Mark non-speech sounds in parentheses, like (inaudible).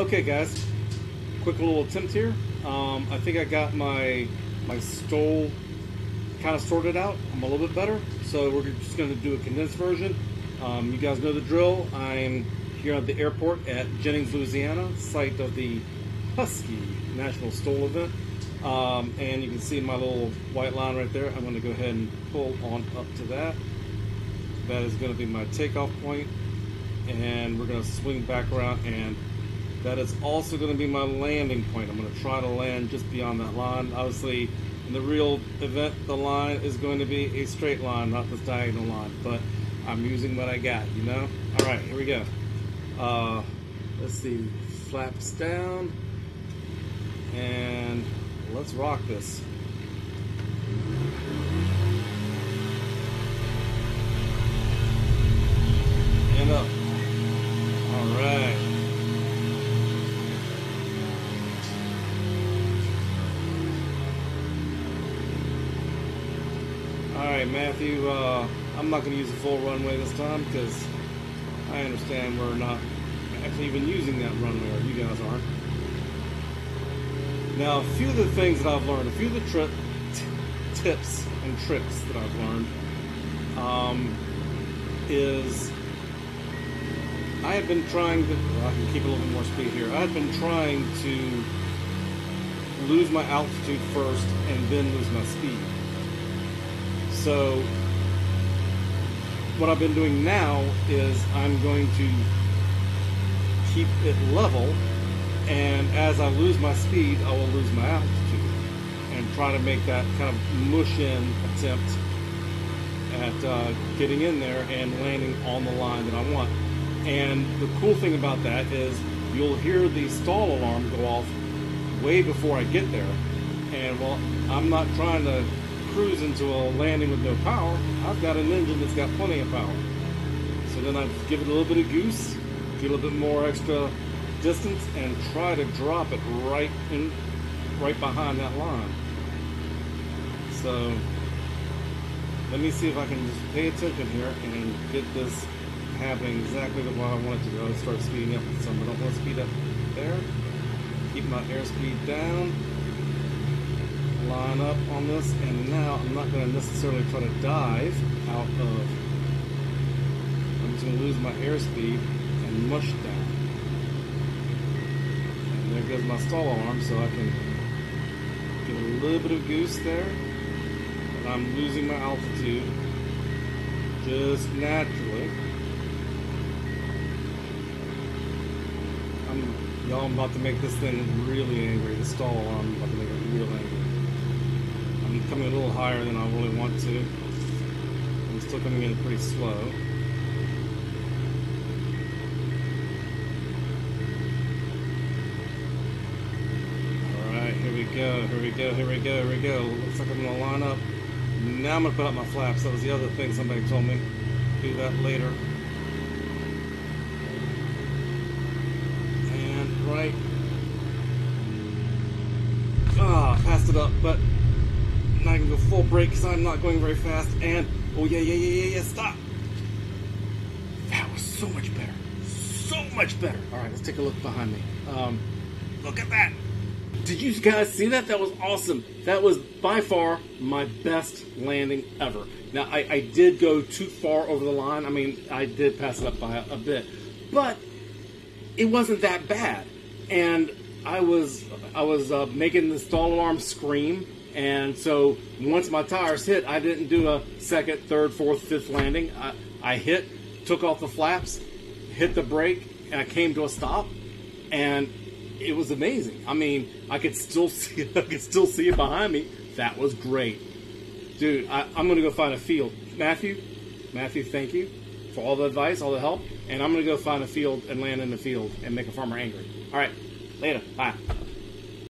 Okay, guys, quick little attempt here. Um, I think I got my my STOL kind of sorted out. I'm a little bit better, so we're just going to do a condensed version. Um, you guys know the drill. I'm here at the airport at Jennings, Louisiana, site of the Husky National STOL event. Um, and you can see my little white line right there. I'm going to go ahead and pull on up to that. That is going to be my takeoff point, and we're going to swing back around and that is also going to be my landing point. I'm going to try to land just beyond that line. Obviously, in the real event, the line is going to be a straight line, not this diagonal line. But I'm using what I got, you know? All right, here we go. Uh, let's see, flaps down. And let's rock this. Matthew. Uh, I'm not going to use the full runway this time because I understand we're not actually even using that runway, or you guys aren't. Now, a few of the things that I've learned, a few of the tri- tips and tricks that I've learned, um, is I have been trying to. Well, I can keep a little bit more speed here. I've been trying to lose my altitude first and then lose my speed. So what I've been doing now is I'm going to keep it level and as I lose my speed I will lose my altitude and try to make that kind of mush in attempt at uh, getting in there and landing on the line that I want. And the cool thing about that is you'll hear the stall alarm go off way before I get there. And well, I'm not trying to cruise into a landing with no power, I've got an engine that's got plenty of power. So then I give it a little bit of goose, get a little bit more extra distance, and try to drop it right in, right behind that line. So let me see if I can just pay attention here and get this happening exactly the way I want it to go. Start speeding up some. I don't want to speed up there. Keep my airspeed down up on this and now I'm not going to necessarily try to dive out of I'm just going to lose my airspeed and mush down. And there goes my stall alarm so I can get a little bit of goose there. And I'm losing my altitude just naturally. I'm y'all I'm about to make this thing really angry. The stall alarm I'm about to make it real angry coming a little higher than I really want to. I'm still coming in pretty slow. Alright, here we go, here we go, here we go, here we go. Looks like I'm gonna line up. Now I'm gonna put out my flaps. That was the other thing somebody told me. Do that later. And right. Ah, passed it up, but now I can go full brake because I'm not going very fast. And oh yeah, yeah, yeah, yeah, yeah, stop. That was so much better, so much better. All right, let's take a look behind me. Um, look at that. Did you guys see that? That was awesome. That was by far my best landing ever. Now I, I did go too far over the line. I mean, I did pass it up by a, a bit, but it wasn't that bad. And I was I was uh, making the stall alarm scream and so once my tires hit, I didn't do a second, third, fourth, fifth landing. I, I hit, took off the flaps, hit the brake, and I came to a stop. And it was amazing. I mean, I could still (laughs) see I could still see it behind me. That was great. Dude, I, I'm gonna go find a field. Matthew, Matthew, thank you for all the advice, all the help. And I'm gonna go find a field and land in the field and make a farmer angry. All right, later. Bye.